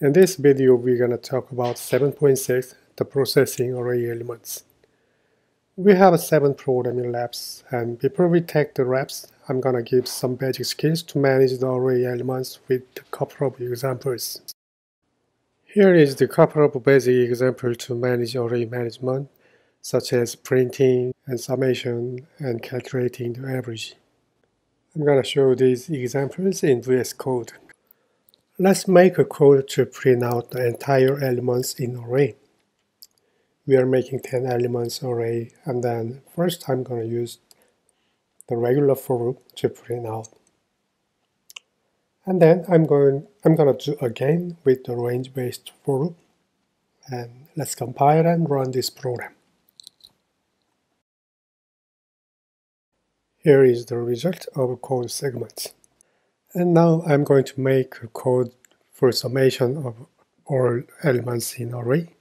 In this video, we're going to talk about 7.6, the processing array elements. We have seven programming labs, and before we take the labs, I'm going to give some basic skills to manage the array elements with a couple of examples. Here is the couple of basic examples to manage array management, such as printing and summation and calculating the average. I'm going to show these examples in VS Code. Let's make a code to print out the entire elements in array. We are making 10 elements array and then first I'm going to use the regular for loop to print out. And then I'm going I'm going to do again with the range based for loop. And let's compile and run this program. Here is the result of code segments. And now I'm going to make a code for summation of all elements in array.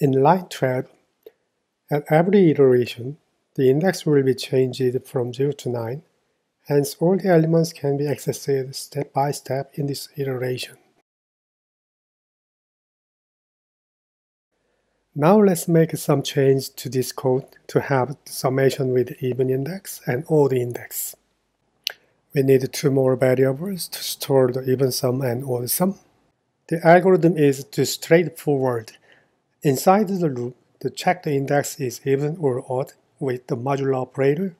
In line 12, at every iteration, the index will be changed from 0 to 9, hence all the elements can be accessed step by step in this iteration. Now let's make some change to this code to have summation with even index and odd index. We need two more variables to store the even sum and odd sum. The algorithm is too straightforward. Inside the loop, check the checked index is even or odd with the modulo operator.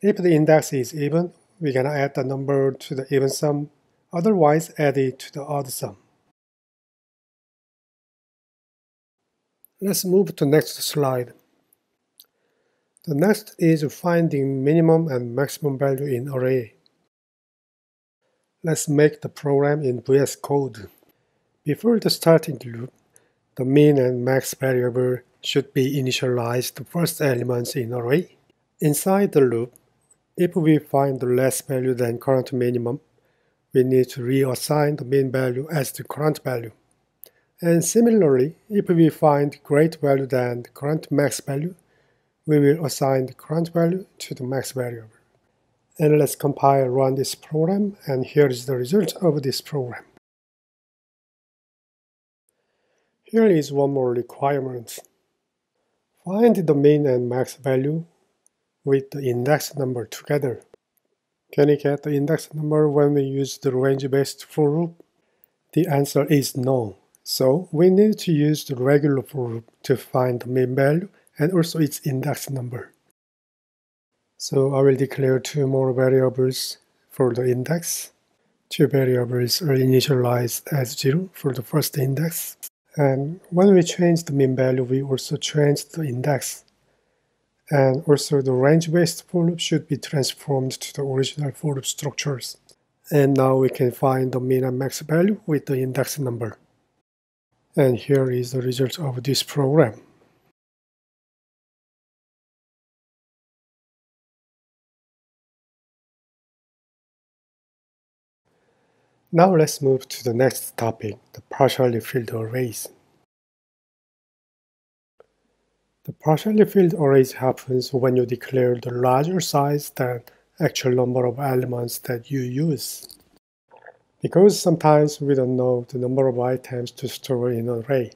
If the index is even, we're gonna add the number to the even sum, otherwise add it to the odd sum. Let's move to next slide. The next is finding minimum and maximum value in array. Let's make the program in VS Code. Before the starting loop, the min and max variable should be initialized the first elements in array. Inside the loop, if we find the less value than current minimum, we need to reassign the min value as the current value. And similarly, if we find greater value than the current max value, we will assign the current value to the max variable. And let's compile run this program and here is the result of this program. Here is one more requirement. Find the min and max value with the index number together. Can you get the index number when we use the range-based for loop? The answer is no. So we need to use the regular for loop to find the min value and also its index number. So I will declare two more variables for the index. Two variables are initialized as 0 for the first index. And when we change the min value, we also change the index. And also the range-based for loop should be transformed to the original for loop structures. And now we can find the min and max value with the index number. And here is the result of this program. Now let's move to the next topic, the partially filled arrays. The partially filled arrays happens when you declare the larger size than actual number of elements that you use. Because sometimes we don't know the number of items to store in an array,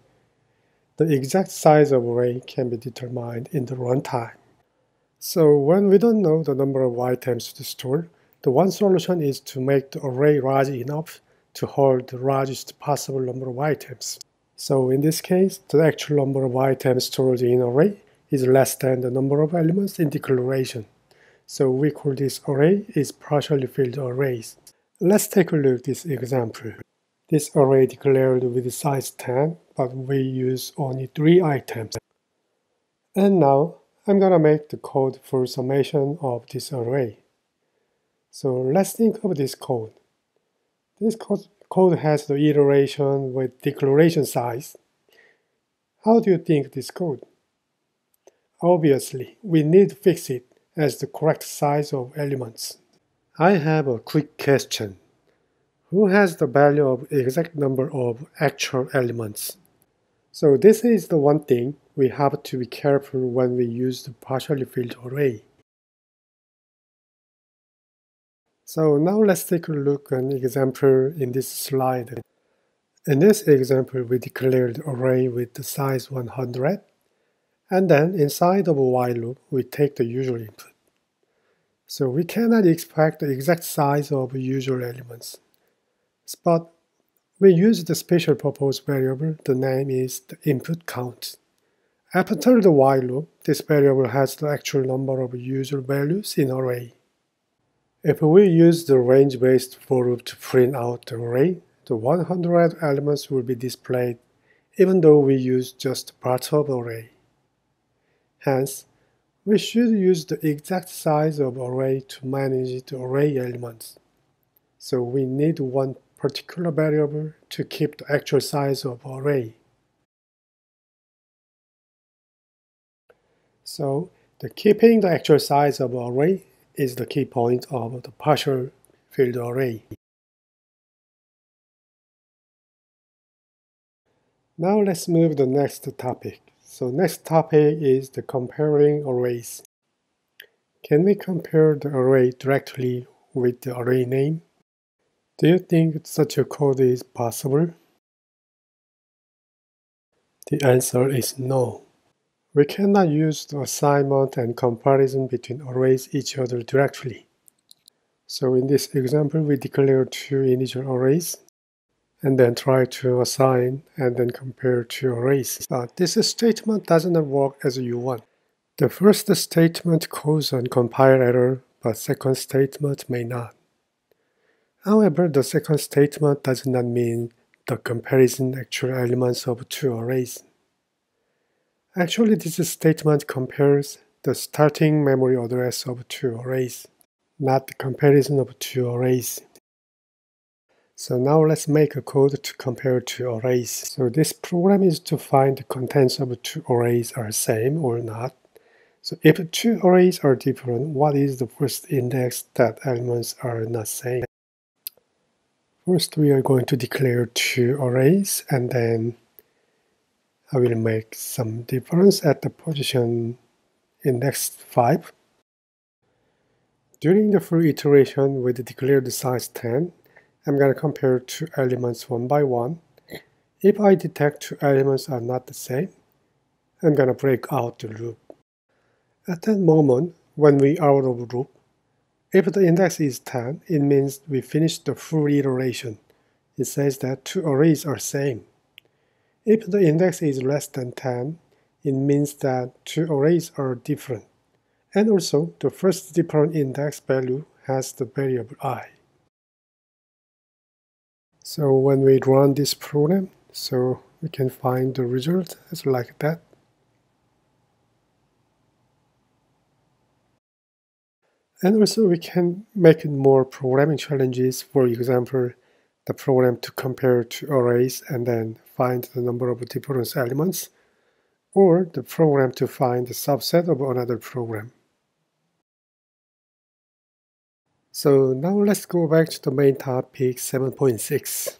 the exact size of array can be determined in the runtime. So when we don't know the number of items to store, the one solution is to make the array large enough to hold the largest possible number of items. So in this case, the actual number of items stored in array is less than the number of elements in declaration. So we call this array is partially filled arrays. Let's take a look at this example. This array declared with size 10, but we use only 3 items. And now I'm gonna make the code for summation of this array. So let's think of this code. This code has the iteration with declaration size. How do you think this code? Obviously, we need to fix it as the correct size of elements. I have a quick question. Who has the value of exact number of actual elements? So this is the one thing we have to be careful when we use the partially filled array. So now let's take a look at an example in this slide. In this example, we declared array with the size 100, and then inside of a while loop, we take the usual input. So we cannot expect the exact size of usual elements. But we use the special purpose variable, the name is the input count. After the while loop, this variable has the actual number of usual values in array. If we use the range-based for loop to print out the array, the 100 elements will be displayed even though we use just part of the array. Hence, we should use the exact size of array to manage the array elements. So we need one particular variable to keep the actual size of array. So the keeping the actual size of array is the key point of the partial field array. Now let's move to the next topic. So next topic is the comparing arrays. Can we compare the array directly with the array name? Do you think such a code is possible? The answer is no. We cannot use the assignment and comparison between arrays each other directly. So in this example, we declare two integer arrays and then try to assign and then compare two arrays. But this statement doesn't work as you want. The first statement causes a compile error, but second statement may not. However, the second statement does not mean the comparison actual elements of two arrays. Actually, this statement compares the starting memory address of two arrays, not the comparison of two arrays. So now let's make a code to compare two arrays. So this program is to find the contents of two arrays are same or not. So if two arrays are different, what is the first index that elements are not same? First, we are going to declare two arrays and then I will make some difference at the position index 5. During the full iteration with declare the declared size 10, I'm going to compare two elements one by one. If I detect two elements are not the same, I'm going to break out the loop. At that moment, when we are out of the loop, if the index is 10, it means we finished the full iteration. It says that two arrays are same. If the index is less than 10, it means that two arrays are different. And also, the first different index value has the variable i. So when we run this program, so we can find the result as like that. And also we can make more programming challenges, for example, the program to compare two arrays and then find the number of difference elements, or the program to find the subset of another program. So now let's go back to the main topic 7.6.